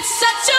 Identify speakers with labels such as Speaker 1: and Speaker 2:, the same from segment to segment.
Speaker 1: It's such a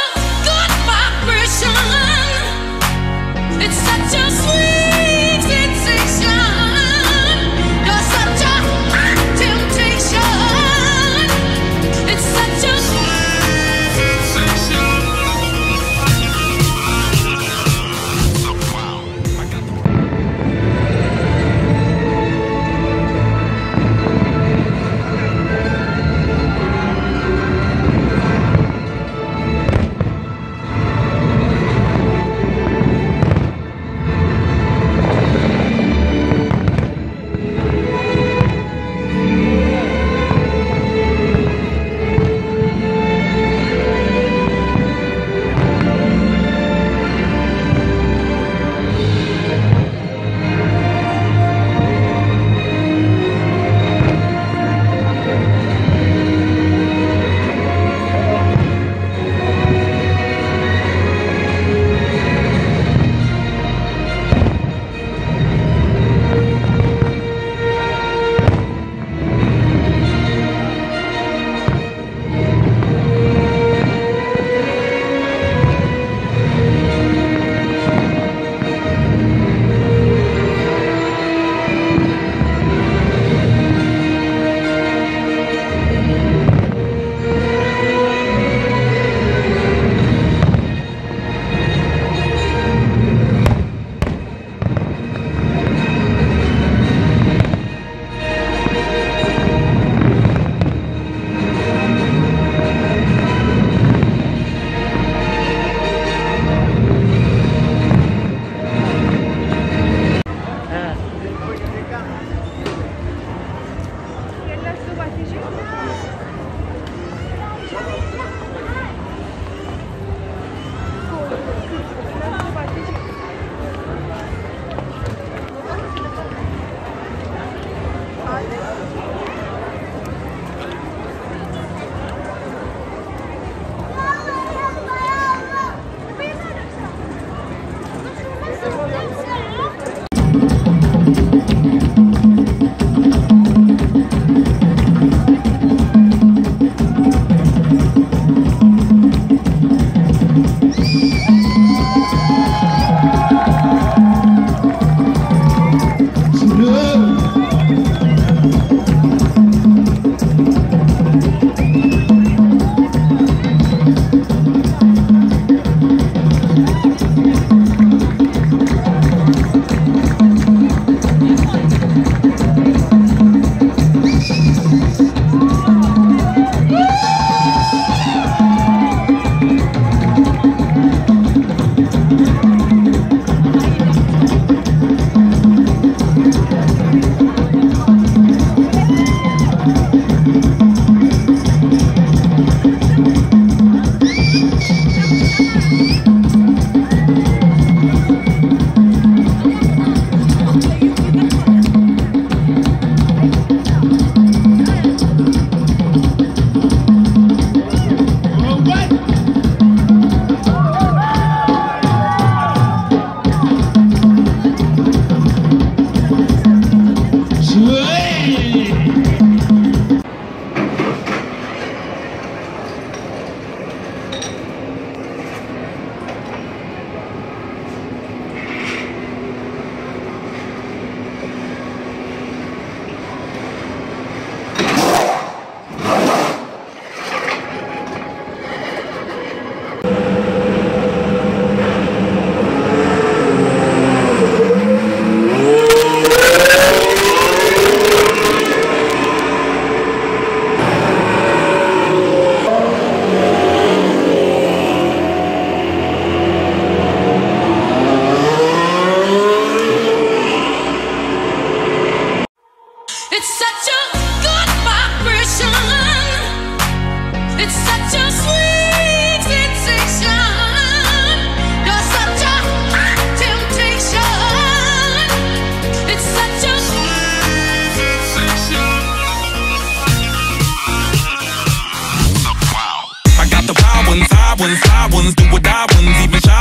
Speaker 2: ones, high ones, do what I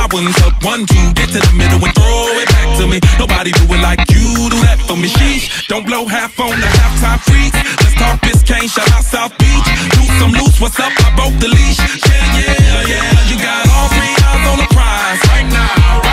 Speaker 2: that one cup, one, two, get to the middle and throw it back to me. Nobody do it like you do that for me. Sheesh, don't blow half on the halftime freak. Let's talk Biscayne, shout out South Beach. do some loose, what's up? I broke the leash. Yeah, yeah, yeah. You got all three eyes on the prize right now.